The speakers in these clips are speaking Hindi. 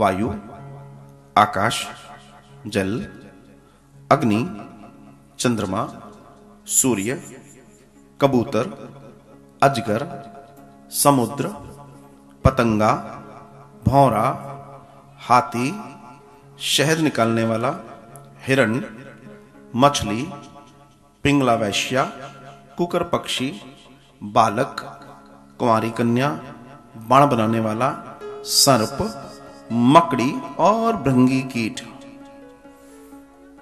वायु, आकाश, जल, अग्नि, चंद्रमा, सूर्य, कबूतर, अजगर, समुद्र, पतंगा, भौरा, हाथी, शहद निकालने वाला, हिरण, मछली, पिंगला वैश्या, कुकर पक्षी, बालक, कुंवारी कन्या, बाण बनाने वाला, सर्प मकड़ी और भृंगी कीट।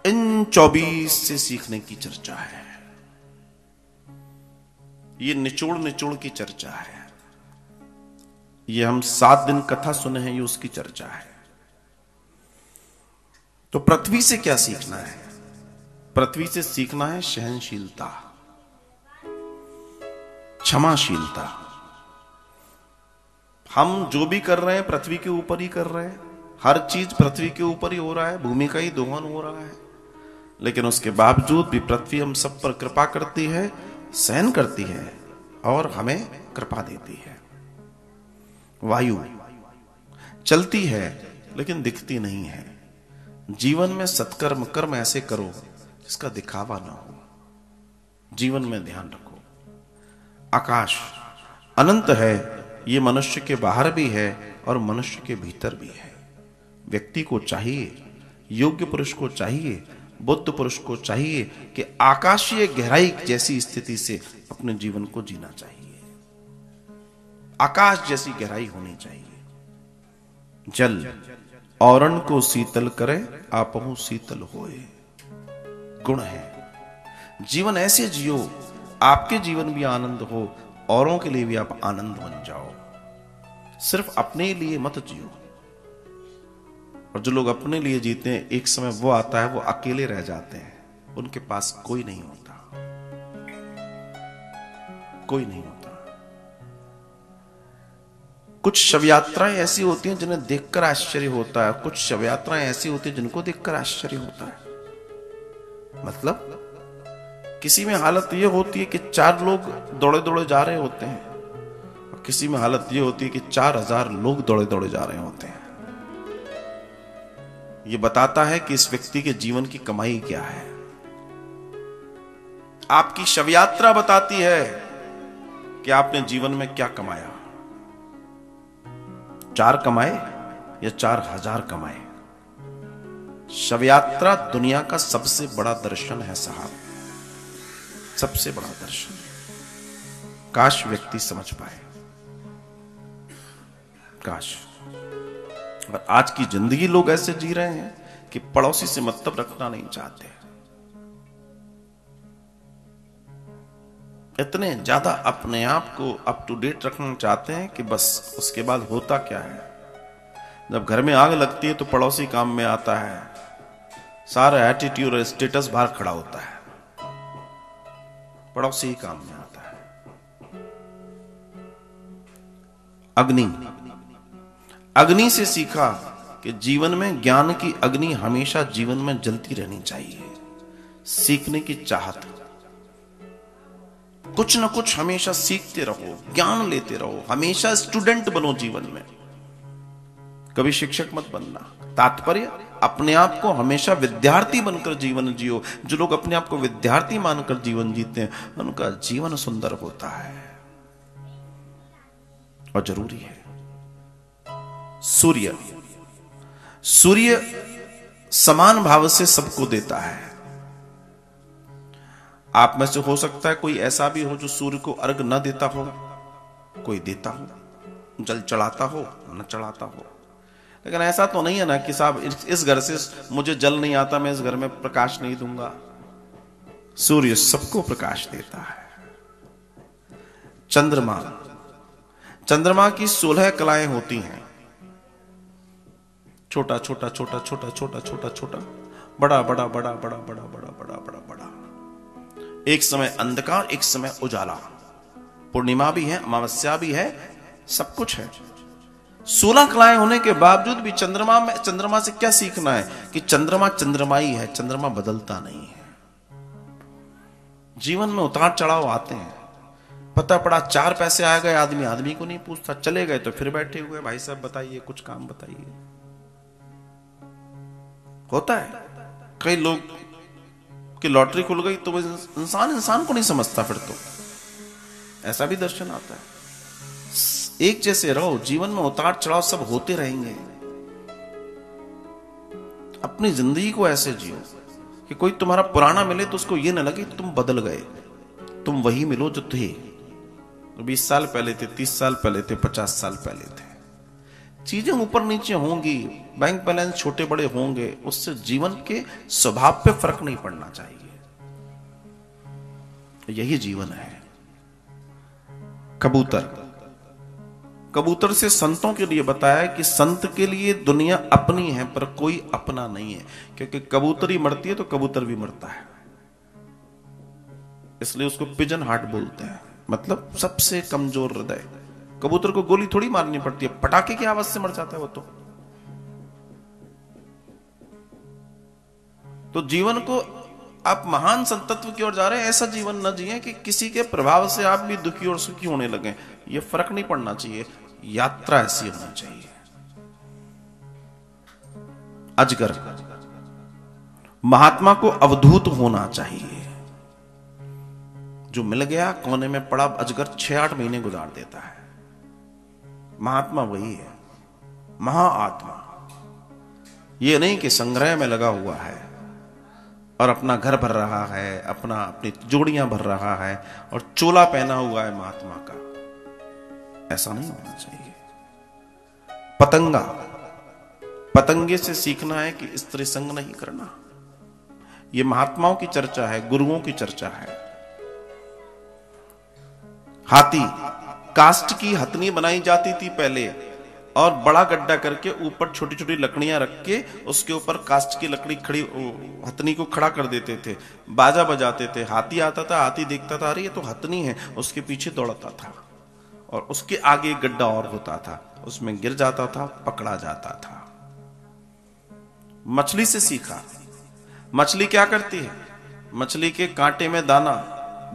इन 24 से सीखने की चर्चा है। ये निचोड़ निचोड़ की चर्चा है। ये हम सात दिन कथा सुने हैं, ये उसकी चर्चा है। तो पृथ्वी से क्या सीखना है? पृथ्वी से सीखना है सहनशीलता, क्षमाशीलता। हम जो भी कर रहे हैं, पृथ्वी के ऊपर ही कर रहे हैं। हर चीज़ पृथ्वी के ऊपर ही हो रहा है, भूमि का ही दोहन हो रहा है। लेकिन उसके बावजूद भी पृथ्वी हम सब पर कृपा करती है, सहन करती है और हमें कृपा देती है। वायु चलती है, लेकिन दिखती नहीं है। जीवन में सत्कर्म, कर्म ऐसे करो जिसका दिखावा ना हो। जीवन में ध्यान रखो। आकाश अनंत है ये मनुष्य के बाहर भी है और मनुष्य के भीतर भी है। व्यक्ति को चाहिए, योग्य पुरुष को चाहिए, बुद्ध पुरुष को चाहिए कि आकाशीय गहराई जैसी स्थिति से अपने जीवन को जीना चाहिए। आकाश जैसी गहराई होनी चाहिए। जल औरण को शीतल करे आप शीतल होए। गुण है। जीवन ऐसे जियो, आपके जीवन भी आनंद हो, औरों के लिए भी आप आनंद बन जाओ। सिर्फ़ अपने लिए मत जियो। और जो लोग अपने लिए जीते हैं, एक समय वो आता है, वो अकेले रह जाते हैं। उनके पास कोई नहीं होता। कोई नहीं होता। कुछ शव यात्राएँ ऐसी होती हैं जिन्हें देखकर आश्चर्य होता है। कुछ शव यात्राएँ ऐसी होती हैं जिनको देखकर आश्चर्य होता है। मतलब? किसी में हालत यह होती है कि चार लोग दौड़े दौड़े जा रहे होते हैं। किसी में हालत यह होती है कि चार हज़ार लोग दौड़े दौड़े जा रहे होते हैं। यह बताता है कि इस व्यक्ति के जीवन की कमाई क्या है। आपकी शव यात्रा बताती है कि आपने जीवन में क्या कमाया। चार कमाए या चार हज़ार कमाए? शव यात्रा दुनिया का सबसे बड़ा दर्शन है साहब। सबसे बड़ा दर्शन। काश व्यक्ति समझ पाए। काश। और आज की ज़िंदगी लोग ऐसे जी रहे हैं कि पड़ोसी से मतलब रखना नहीं चाहते। इतने ज़्यादा अपने आप को अप टू डेट रखना चाहते हैं कि बस उसके बाद होता क्या है। जब घर में आग लगती है तो पड़ोसी काम में आता है। सारा एटीट्यूड और स्टेटस बाहर खड़ा होता है। पड़ोसी ही काम में आता है। अग्नि। अग्नि से सीखा कि जीवन में ज्ञान की अग्नि हमेशा जीवन में जलती रहनी चाहिए, सीखने की चाहत। कुछ ना कुछ हमेशा सीखते रहो, ज्ञान लेते रहो, हमेशा स्टूडेंट बनो जीवन में। कभी शिक्षक मत बनना। तात्पर्य, अपने आप को हमेशा विद्यार्थी बनकर जीवन जियो। जो लोग अपने आप को विद्यार्थी मानकर जीवन जीते हैं, उनका जीवन सुंदर होता है। और ज़रूरी है सूर्य। सूर्य समान भाव से सबको देता है। आप में से हो सकता है कोई ऐसा भी हो जो सूर्य को अर्घ न देता हो, कोई देता हो, जल चढ़ाता हो, न चढ़ाता हो। लेकिन ऐसा तो नहीं है ना कि साहब, इस घर से मुझे जल नहीं आता, मैं इस घर में प्रकाश नहीं दूँगा। सूर्य सबको प्रकाश देता है। चंद्रमा। चंद्रमा की सोलह कलाएँ होती हैं। छोटा छोटा छोटा छोटा छोटा छोटा छोटा, बड़ा बड़ा बड़ा बड़ा बड़ा बड़ा बड़ा बड़ा बड़ा। एक समय अंधकार, एक समय उजाला। पूर्णिमा भी है, अमावस्या भी है, सब कुछ है। सोलह कलाएँ होने के बावजूद भी चंद्रमा में, चंद्रमा से क्या सीखना है? कि चंद्रमा चंद्रमा ही है चंद्रमा बदलता नहीं है। जीवन में उतार चढ़ाव आते हैं। पता पड़ा चार पैसे आ गए, आदमी आदमी को नहीं पूछता, चले गए तो फिर बैठे हुए, भाई साहब बताइए, कुछ काम बताइए। होता है। कई लोग की लॉटरी खुल गई तो इंसान इंसान को नहीं समझता फिर तो। ऐसा भी दर्शन आता है। एक जैसे रहो, जीवन में उतार चढ़ाव सब होते रहेंगे। अपनी ज़िंदगी को ऐसे जियो कि कोई तुम्हारा पुराना मिले तो उसको ये ना लगे तुम बदल गए। तुम वही मिलो जो थे। बीस साल पहले थे, तीस साल पहले थे, पचास साल पहले थे। चीज़ें ऊपर नीचे होंगी। बैंक बैलेंस छोटे बड़े होंगे, उससे जीवन के स्वभाव पे फ़र्क नहीं पड़ना चाहिए। यही जीवन है। कबूतर। कबूतर से संतों के लिए बताया कि संत के लिए दुनिया अपनी है, पर कोई अपना नहीं है। क्योंकि कबूतरी मरती है तो कबूतर भी मरता है। इसलिए उसको पिजन हार्ट बोलते हैं। मतलब सबसे कमज़ोर हृदय। कबूतर को गोली थोड़ी मारनी पड़ती है, पटाखे की आवाज़ से मर जाता है वो तो। तो जीवन को आप महान संतत्व की ओर जा रहे हैं, ऐसा जीवन न जिए कि किसी के प्रभाव से आप भी दुखी और सुखी होने लगे। ये फ़र्क नहीं पड़ना चाहिए। यात्रा ऐसी होनी चाहिए। अजगर, महात्मा को अवधूत होना चाहिए। जो मिल गया, कोने में पड़ा अजगर छह आठ महीने गुजार देता है। महात्मा वही है। महाआत्मा। यह नहीं कि संग्रह में लगा हुआ है। और अपना घर भर रहा है, अपना, अपनी जोड़ियाँ भर रहा है और चोला पहना हुआ है महात्मा का। ऐसा नहीं होना चाहिए। पतंगा। पतंगे से सीखना है कि स्त्री संग नहीं करना। यह महात्माओं की चर्चा है, गुरुओं की चर्चा है। हाथी। कास्ट की हथनी बनाई जाती थी पहले। और बड़ा गड्ढा करके ऊपर छोटी छोटी लकड़ियाँ रख के उसके ऊपर कास्ट की लकड़ी खड़ी हथनी को खड़ा कर देते थे। बाजा बजाते थे। हाथी आता था, हाथी देखता था, अरे, ये तो हथनी है। उसके पीछे दौड़ता था और उसके आगे एक गड्ढा और होता था। उसमें गिर जाता था, पकड़ा जाता था। मछली से सीखा। मछली क्या करती है? मछली के कांटे में दाना।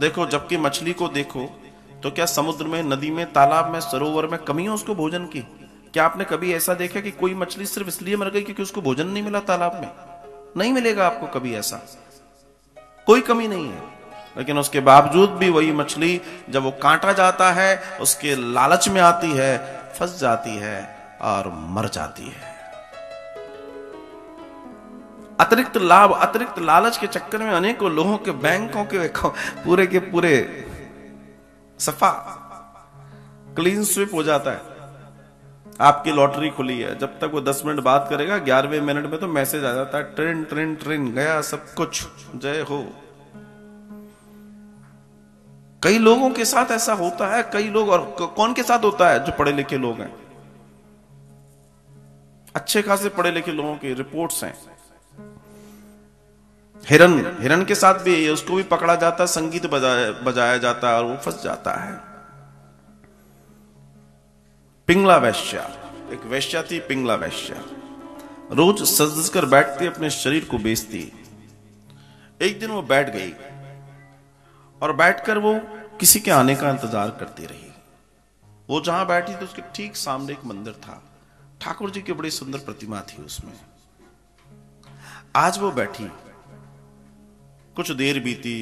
देखो, जबकि मछली को देखो तो क्या समुद्र में, नदी में, तालाब में, सरोवर में कमी है उसको भोजन की? क्या आपने कभी ऐसा देखा कि कोई मछली सिर्फ़ इसलिए मर गई क्योंकि उसको भोजन नहीं मिला तालाब में? नहीं मिलेगा आपको कभी ऐसा। कोई कमी नहीं है। लेकिन उसके बावजूद भी वही मछली जब वो काटा जाता है, उसके लालच में आती है, फंस जाती है और मर जाती है। अतिरिक्त लाभ, अतिरिक्त लालच के चक्कर में अनेकों लोगों के बैंकों के पूरे के पूरे सफ़ा क्लीन स्विप हो जाता है। आपकी लॉटरी खुली है। जब तक वो दस मिनट बात करेगा, ग्यारहवें मिनट में तो मैसेज आ जाता है, ट्रेन ट्रेन ट्रेन, गया सब कुछ, जय हो। कई लोगों के साथ ऐसा होता है, कई लोग और कौन के साथ होता है जो पढ़े लिखे लोग हैं? अच्छे खासे पढ़े लिखे लोगों की रिपोर्ट्स हैं। हिरन हिरन के साथ भी उसको भी पकड़ा जाता संगीत बजाया बजाया जाता है और वो फंस जाता है। पिंगला वैश्या एक वैश्या थी पिंगला वैश्या रोज सज कर बैठती अपने शरीर को बेचती। एक दिन वो बैठ गई और बैठकर वो किसी के आने का इंतज़ार करती रही। वो जहाँ बैठी थी, उसके ठीक सामने एक मंदिर था। ठाकुर जी की बड़ी सुंदर प्रतिमा थी उसमें। आज वो बैठी। कुछ देर बीती,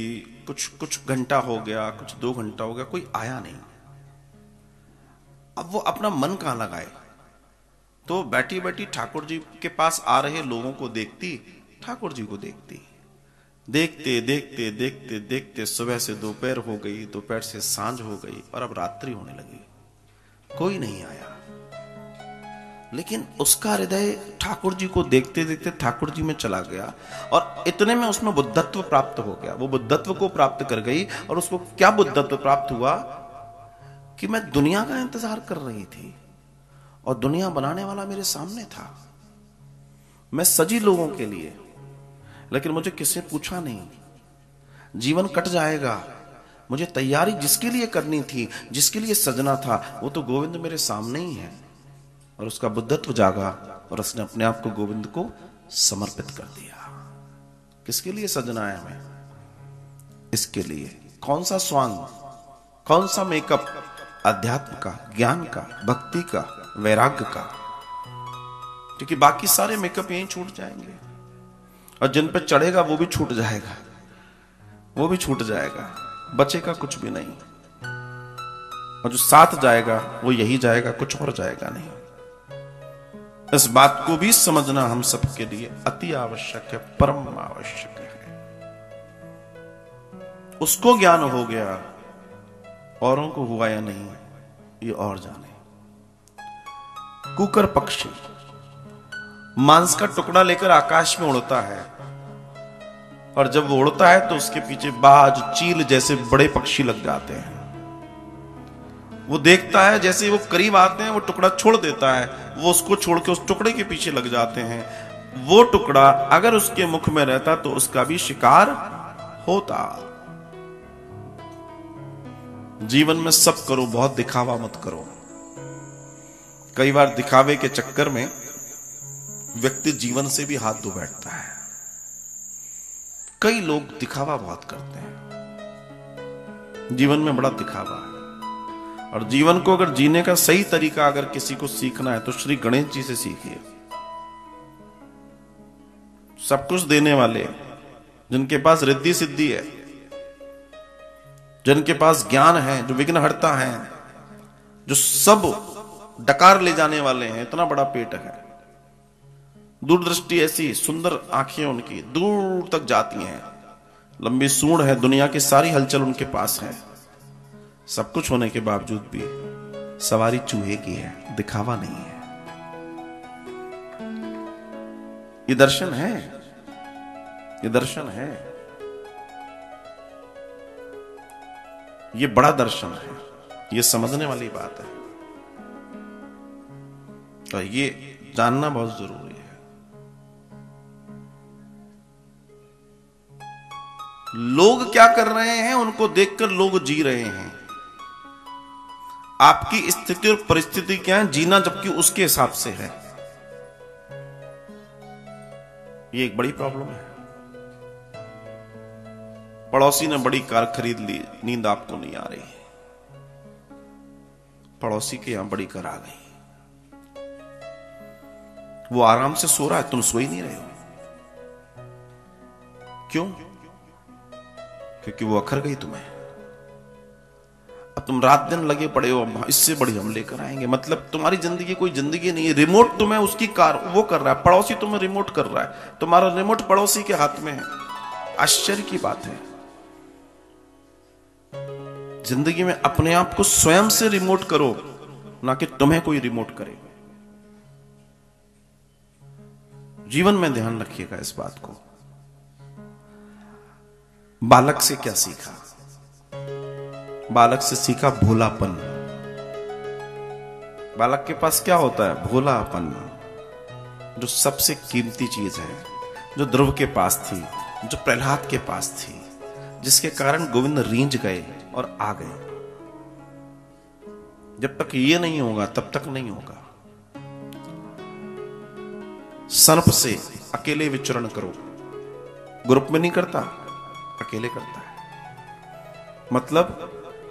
कुछ कुछ घंटा हो गया, कुछ दो घंटा हो गया, कोई आया नहीं। अब वो अपना मन कहाँ लगाए? तो बैठी बैठी ठाकुर जी के पास आ रहे लोगों को देखती ठाकुर जी को देखती। देखते देखते देखते देखते सुबह से दोपहर हो गई, दोपहर से साँझ हो गई और अब रात्रि होने लगी। कोई नहीं आया। लेकिन उसका हृदय ठाकुर जी को देखते देखते ठाकुर जी में चला गया और इतने में उसमें बुद्धत्व प्राप्त हो गया। वो बुद्धत्व को प्राप्त कर गई और उसको क्या बुद्धत्व प्राप्त हुआ? कि मैं दुनिया का इंतज़ार कर रही थी और दुनिया बनाने वाला मेरे सामने था। मैं सजी लोगों के लिए, लेकिन मुझे किसी पूछा नहीं। जीवन कट जाएगा। मुझे तैयारी जिसके लिए करनी थी, जिसके लिए सजना था, वो तो गोविंद मेरे सामने ही है। और उसका बुद्धत्व जागा और उसने अपने आप को गोविंद को समर्पित कर दिया। किसके लिए सजना है हमें? इसके लिए। कौन सा स्वांग? कौन सा मेकअप? अध्यात्म का, ज्ञान का, भक्ति का, वैराग्य का। क्योंकि बाकी सारे मेकअप यहीं छूट जाएँगे। और जिन पर चढ़ेगा, वो भी छूट जाएगा। वो भी छूट जाएगा। बचेगा कुछ भी नहीं। और जो साथ जाएगा, वो यही जाएगा, कुछ और जाएगा नहीं। इस बात को भी समझना हम सबके लिए अति आवश्यक है, परम आवश्यक है। उसको ज्ञान हो गया औरों को हुआ या नहीं, ये और जाने। कुकर पक्षी। मांस का टुकड़ा लेकर आकाश में उड़ता है। और जब वो उड़ता है तो उसके पीछे बाज, चील जैसे बड़े पक्षी लग जाते हैं। वो देखता है, जैसे वो करीब आते हैं, वो टुकड़ा छोड़ देता है। वो उसको छोड़ के उस टुकड़े के पीछे लग जाते हैं। वो टुकड़ा अगर उसके मुख में रहता तो उसका भी शिकार होता। जीवन में सब करो, बहुत दिखावा मत करो। कई बार दिखावे के चक्कर में व्यक्ति जीवन से भी हाथ धो बैठता है। कई लोग दिखावा बहुत करते हैं। जीवन में बड़ा दिखावा है। और जीवन को अगर जीने का सही तरीका अगर किसी को सीखना है तो श्री गणेश जी से सीखिए। सब कुछ देने वाले, जिनके पास रिद्धि सिद्धि है जिनके पास ज्ञान है, जो विघ्न हटता है, जो सब डकार ले जाने वाले हैं, इतना बड़ा पेट है। दूरदृष्टि ऐसी सुंदर आँखें उनकी, दूर तक जाती हैं। लंबी सूढ़ है, दुनिया की सारी हलचल उनके पास है। सब कुछ होने के बावजूद भी सवारी चूहे की है, दिखावा नहीं है। ये दर्शन है, ये दर्शन है। ये बड़ा दर्शन है। ये समझने वाली बात है। और ये जानना बहुत ज़रूरी है। लोग क्या कर रहे हैं, उनको देखकर लोग जी रहे हैं। आपकी स्थिति और परिस्थिति क्या है, जीना जबकि उसके हिसाब से है। ये एक बड़ी प्रॉब्लम है। पड़ोसी ने बड़ी कार खरीद ली, नींद आपको नहीं आ रही। पड़ोसी के यहाँ बड़ी कार आ गई। वो आराम से सो रहा है, तुम सो ही नहीं रहे हो। क्यों? क्योंकि वो अखर गई तुम्हें। अब तुम रात दिन लगे पड़े हो इससे बड़ी हम लेकर आएँगे। मतलब तुम्हारी ज़िंदगी कोई ज़िंदगी नहीं है, रिमोट तुम्हें उसकी कार वो कर रहा है, पड़ोसी तुम्हें रिमोट कर रहा है। तुम्हारा रिमोट पड़ोसी के हाथ में है। आश्चर्य की बात है। ज़िंदगी में अपने आप को स्वयं से रिमोट करो, ना कि तुम्हें कोई रिमोट करे। जीवन में ध्यान रखिएगा इस बात को। बालक से क्या सीखा? बालक से सीखा भोलापन। बालक के पास क्या होता है? भोलापन, जो सबसे कीमती चीज़ है, जो ध्रुव के पास थी, जो प्रहलाद के पास थी, जिसके कारण गोविंद रींझ गए। और आ गए। जब तक ये नहीं होगा, तब तक नहीं होगा। सर्प से अकेले विचरण करो। ग्रुप में नहीं करता, अकेले करता है। मतलब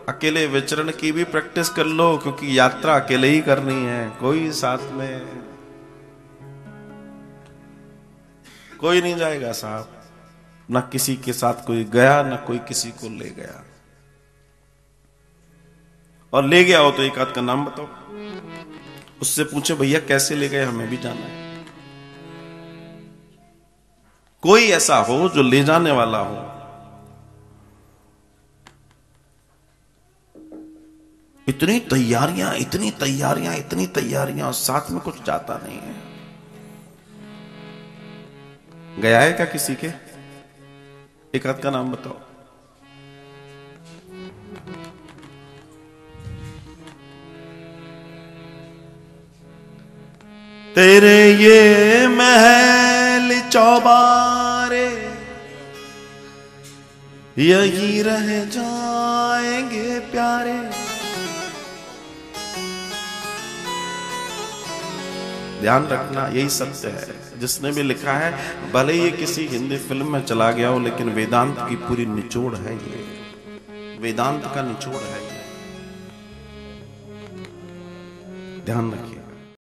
अकेले विचरण की भी प्रैक्टिस कर लो, क्योंकि यात्रा अकेले ही करनी है। कोई साथ में कोई नहीं जाएगा साहब। ना किसी के साथ कोई गया, ना कोई किसी को ले गया। और ले गया हो तो एक आध का नाम बताओ। उससे पूछे, भैया, कैसे ले गए? हमें भी जाना है। कोई ऐसा हो जो ले जाने वाला हो। इतनी तैयारियाँ इतनी तैयारियाँ इतनी तैयारियाँ, और साथ में कुछ जाता नहीं है। गया है क्या किसी के? एक आध का नाम बताओ। तेरे ये महल चौबारे यही रह जाएँगे प्यारे। ध्यान रखना, यही सत्य है। जिसने भी लिखा है, भले ये किसी हिंदी फ़िल्म में चला गया हो, लेकिन वेदांत की पूरी निचोड़ है ये। वेदांत का निचोड़ है ये। ध्यान रखिए।